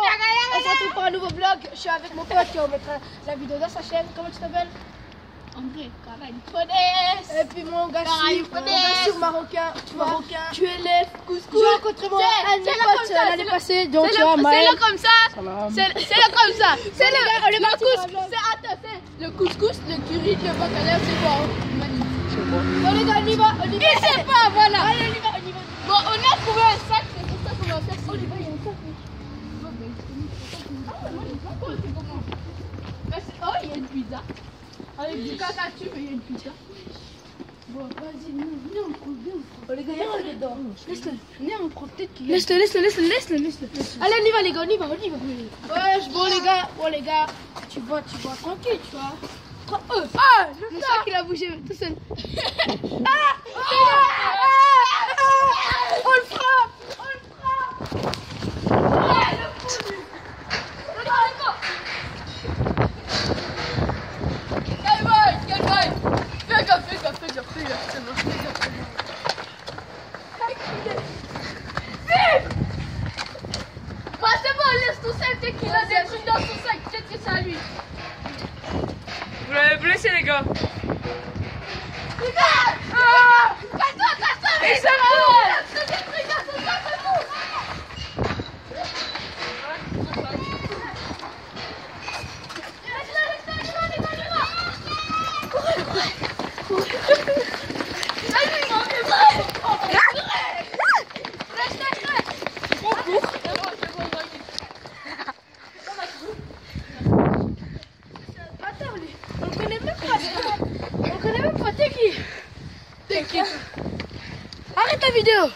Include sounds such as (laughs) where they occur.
bon, on se retrouve pour un nouveau vlog. Je suis avec mon pote qui va mettre la vidéo dans sa chaîne. Comment tu t'appelles? André. Et puis mon gars, sûr marocain. Tu Marocain. Tu es lève. Couscous. J'ai rencontré mon là l'année là- passée. Donc tu vois, c'est le comme ça. (laughs) C'est le comme ça. C'est le, on couscous. vlog. C'est attends, c'est le couscous, le curry, le c'est quoi Magnifique. Bon les gars, on y va. On y va. Il sait pas, voilà. Allez, on y va, on y va. Bon, on a trouvé un sac, c'est pour ça qu'on va faire ça. Les gars, il y a un sac. Oh, il y a une pizza. Avec du caca dessus, mais il y a une pizza. Bon, vas-y, viens, on viens. Oh les gars, il y a rien dedans. Laisse-le. Viens, on prend peut-être qu'il y a. Laisse-le, laisse-le, laisse-le, laisse-le, laisse-le. Allez, on y va les gars, on y va, on y va. Wesh, bon les gars, bon les gars, tu vois, tu vois, tranquille, tu vois. Ah, le sac il a bougé tout seul. (laughs) Ah, gars. Ah Ils se Arrête ta vidéo.